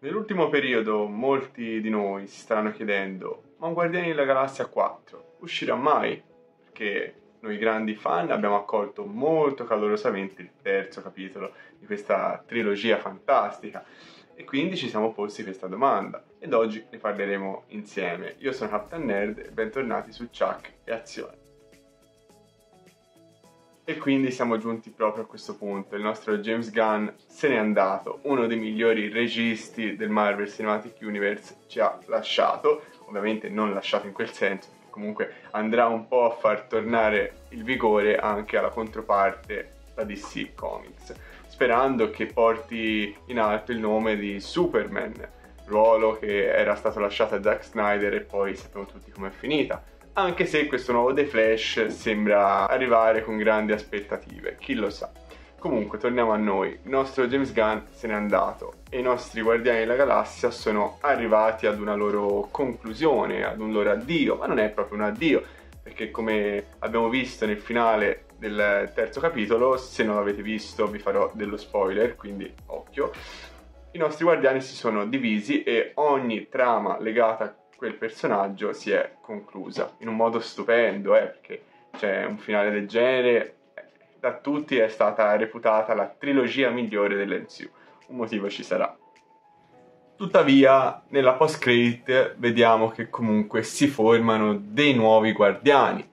Nell'ultimo periodo molti di noi si staranno chiedendo ma Guardiani della Galassia 4 uscirà mai? Perché noi grandi fan abbiamo accolto molto calorosamente il terzo capitolo di questa trilogia fantastica e quindi ci siamo posti questa domanda ed oggi ne parleremo insieme. Io sono Captain Nerd e bentornati su Chuck e Azione. E quindi siamo giunti proprio a questo punto. Il nostro James Gunn se n'è andato, uno dei migliori registi del Marvel Cinematic Universe ci ha lasciato, ovviamente non lasciato in quel senso, comunque andrà un po' a far tornare il vigore anche alla controparte, la DC Comics, sperando che porti in alto il nome di Superman, ruolo che era stato lasciato a Zack Snyder e poi sappiamo tutti com'è finita anche se questo nuovo The Flash sembra arrivare con grandi aspettative, chi lo sa. Comunque, torniamo a noi. Il nostro James Gunn se n'è andato e i nostri Guardiani della Galassia sono arrivati ad una loro conclusione, ad un loro addio, ma non è proprio un addio, perché come abbiamo visto nel finale del terzo capitolo, se non l'avete visto vi farò dello spoiler, quindi occhio. I nostri guardiani si sono divisi e ogni trama legata quel personaggio si è conclusa in un modo stupendo, eh, perché c'è un finale del genere, da tutti è stata reputata la trilogia migliore dell'MCU. Un motivo ci sarà. Tuttavia, nella post-credit vediamo che comunque si formano dei nuovi guardiani.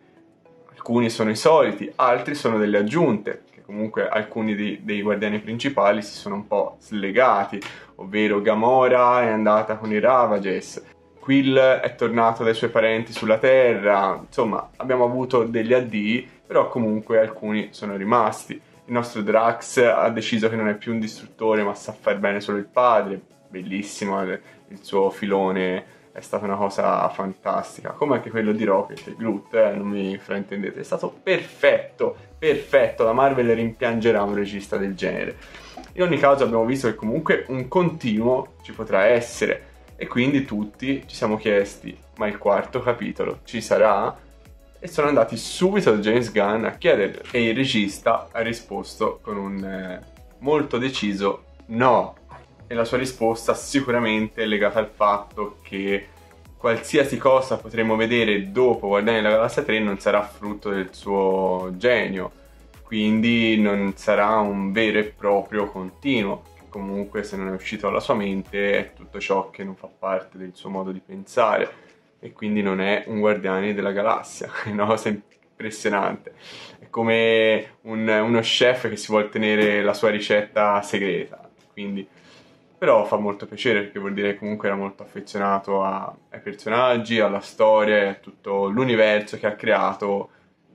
Alcuni sono i soliti, altri sono delle aggiunte, che comunque alcuni di, dei guardiani principali si sono un po' slegati, ovvero Gamora è andata con i Ravages, Quill è tornato dai suoi parenti sulla Terra, insomma abbiamo avuto degli addii, però comunque alcuni sono rimasti. Il nostro Drax ha deciso che non è più un distruttore ma sa far bene solo il padre, bellissimo il suo filone, è stata una cosa fantastica, come anche quello di Rocket e Groot, eh, non mi fraintendete, è stato perfetto, perfetto, la Marvel rimpiangerà un regista del genere. In ogni caso abbiamo visto che comunque un continuo ci potrà essere, e quindi tutti ci siamo chiesti, ma il quarto capitolo ci sarà? E sono andati subito da James Gunn a chiedere e il regista ha risposto con un eh, molto deciso no. E la sua risposta sicuramente è legata al fatto che qualsiasi cosa potremo vedere dopo Guardiani della Galassia 3 non sarà frutto del suo genio, quindi non sarà un vero e proprio continuo comunque se non è uscito dalla sua mente è tutto ciò che non fa parte del suo modo di pensare e quindi non è un guardiani della galassia, una cosa impressionante. È come un, uno chef che si vuole tenere la sua ricetta segreta, quindi. Però fa molto piacere perché vuol dire che comunque era molto affezionato a, ai personaggi, alla storia e a tutto l'universo che ha creato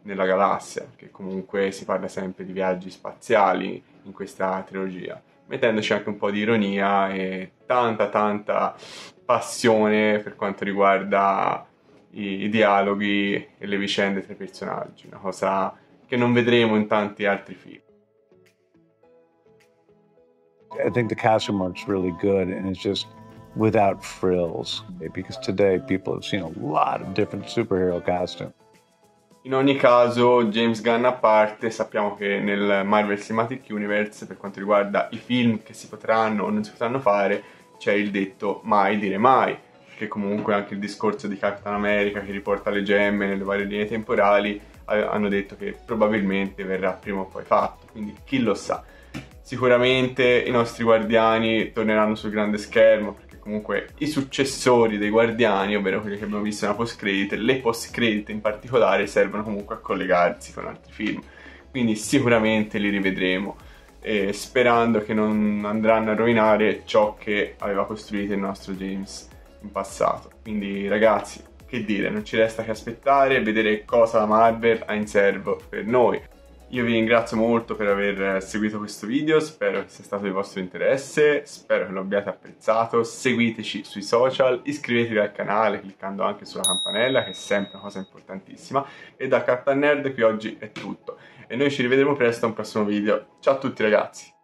nella galassia, che comunque si parla sempre di viaggi spaziali in questa trilogia mettendoci anche un po' di ironia e tanta tanta passione per quanto riguarda i, i dialoghi e le vicende tra i personaggi, una cosa che non vedremo in tanti altri film. I think the casting work's really good and it's just without frills because today people have seen a lot of different superhero costumes. In ogni caso, James Gunn a parte, sappiamo che nel Marvel Cinematic Universe, per quanto riguarda i film che si potranno o non si potranno fare, c'è il detto mai dire mai, che comunque anche il discorso di Captain America che riporta le gemme nelle varie linee temporali hanno detto che probabilmente verrà prima o poi fatto, quindi chi lo sa. Sicuramente i nostri guardiani torneranno sul grande schermo comunque i successori dei Guardiani, ovvero quelli che abbiamo visto nella post-credit, le post-credit in particolare servono comunque a collegarsi con altri film, quindi sicuramente li rivedremo, eh, sperando che non andranno a rovinare ciò che aveva costruito il nostro James in passato. Quindi ragazzi, che dire, non ci resta che aspettare e vedere cosa la Marvel ha in serbo per noi. Io vi ringrazio molto per aver seguito questo video, spero che sia stato di vostro interesse, spero che lo abbiate apprezzato, seguiteci sui social, iscrivetevi al canale cliccando anche sulla campanella che è sempre una cosa importantissima e da Carta Nerd qui oggi è tutto e noi ci rivedremo presto a un prossimo video. Ciao a tutti ragazzi!